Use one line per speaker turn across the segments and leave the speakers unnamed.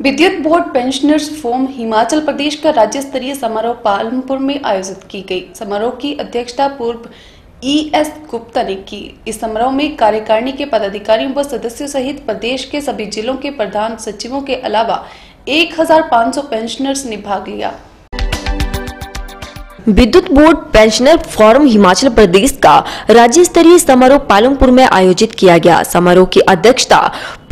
विद्युत board pensioners forum Himachal Pradesh का राज्य स्तरीय समारोह पालमपुर में आयोजित की गई। समारोह की अध्यक्षता पूर्व ई एस गुप्ता ने की। इस समारोह में कार्यकारिणी के पदाधिकारियों व सदस्यों सहित प्रदेश के सभी जिलों के प्रधान सचिवों के अलावा 1500 पेंशनर्स ने भाग लिया।
विद्युत board pensioner forum Himachal Pradesh का राज्य स्तरीय समारोह पालमपुर में आयोजित किया गया। समारोह की अध्यक्षता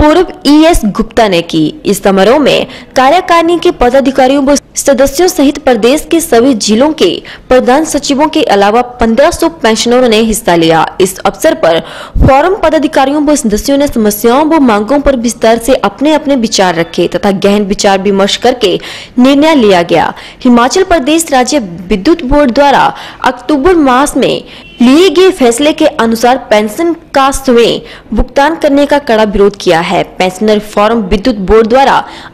पूर्व ईएस गुप्ता ने की। इस समारोह में कार्यकारिणी के पदाधिकारियों व सदस्यों सहित प्रदेश के सभी जिलों के प्रधान सचिवों के अलावा 1500 पेंशनरों ने हिस्सा लिया। इस अवसर पर फोरम पदाधिकारियों व सदस्यों ने समस्याओं व मांगों पर विस्तार से अपने अपने विचार रखे तथा गहन विचार विमर्श करके निर्णय लिया गया। हिमाचल प्रदेश राज्य विद्युत बोर्ड द्वारा अक्टूबर मास में लिए गए फैसले के अनुसार पेंशन का स्वयं भुगतान करने का कड़ा विरोध किया है। पेंशनर फॉर्म विद्युत बोर्ड द्वारा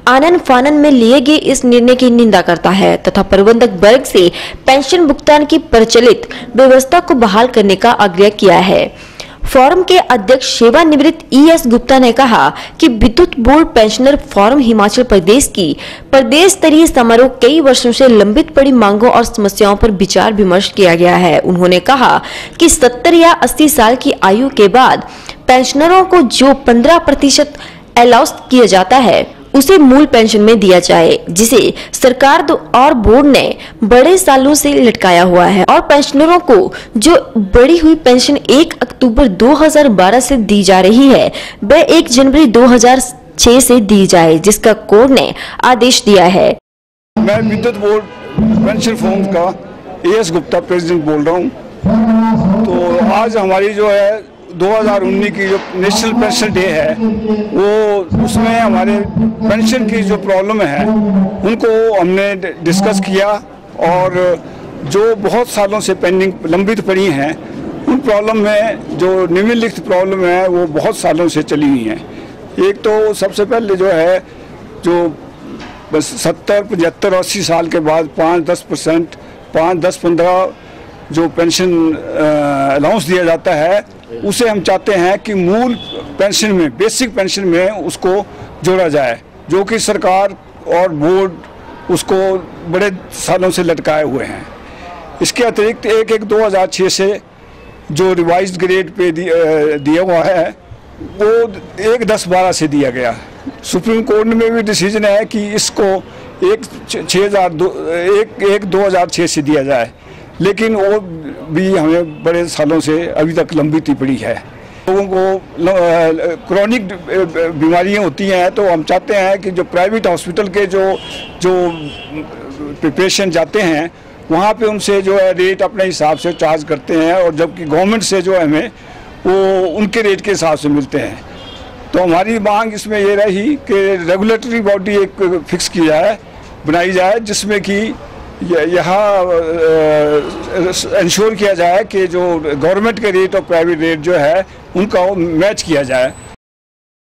आनन फानन में लिए गए इस निर्णय की निंदा करता है तथा प्रबंधक वर्ग से पेंशन भुगतान की प्रचलित व्यवस्था को बहाल करने का आग्रह किया है। फोरम के अध्यक्ष सेवानिवृत्त ई एस गुप्ता ने कहा कि विद्युत board pensioner forum Himachal Pradesh की प्रदेश स्तरीय समारोह कई वर्षों से लंबित पड़ी मांगों और समस्याओं पर विचार विमर्श किया गया है। उन्होंने कहा कि 70 या 80 साल की आयु के बाद पेंशनरों को जो 15 प्रतिशत अलाउस किया जाता है उसे मूल पेंशन में दिया जाए, जिसे सरकार और बोर्ड ने बड़े सालों से लटकाया हुआ है। और पेंशनरों को जो बढ़ी हुई पेंशन 1 अक्टूबर 2012 से दी जा रही है, वह 1 जनवरी 2006 से दी जाए, जिसका कोर्ट ने आदेश दिया है।
मैं विद्युत बोर्ड पेंशन फॉर्म का एस गुप्ता प्रेसिडेंट बोल रहा हूँ। तो आज हमारी जो है 2019 की जो नेशनल पेंशन डे है, वो उसमें हमारे पेंशन की जो प्रॉब्लम है, उनको हमने डिस्कस किया और जो बहुत सालों से पेंडिंग लंबित पड़ी हैं, उन प्रॉब्लम में जो निम्नलिखित प्रॉब्लम है, वो बहुत सालों से चली हुई हैं। एक तो सबसे पहले जो है, जो बस सत्तर, पचहत्तर, अस्सी साल के बाद पाँच दस परसेंट, पाँच दस पंद्रह जो पेंशन अलाउंस दिया जाता है, उसे हम चाहते हैं कि मूल पेंशन में, बेसिक पेंशन में उसको जोड़ा जाए, जो कि सरकार और बोर्ड उसको बड़े सालों से लटकाए हुए हैं। इसके अतिरिक्त एक एक 2006 से जो रिवाइज ग्रेड पे दिया हुआ है, वो एक दस बारह से दिया गया। सुप्रीम कोर्ट में भी डिसीज़न है कि इसको एक छः हज़ार दो, एक एक दो हज़ार छः से दिया जाए। लेकिन वो भी हमें बड़े सालों से अभी तक लंबित ही पड़ी है। लोगों को क्रॉनिक बीमारियाँ होती हैं तो हम चाहते हैं कि जो प्राइवेट हॉस्पिटल के जो जो पेशेंट जाते हैं, वहाँ पे उनसे जो है रेट अपने हिसाब से चार्ज करते हैं और जबकि गवर्नमेंट से जो है हमें, वो उनके रेट के हिसाब से मिलते हैं। तो हमारी मांग इसमें ये रही कि रेगुलेटरी बॉडी एक फिक्स की जाए बनाई जाए, जिसमें कि यहाँ इंश्योर किया जाए कि जो गवर्नमेंट के रेट और प्राइवेट रेट जो है, उनका मैच किया जाए।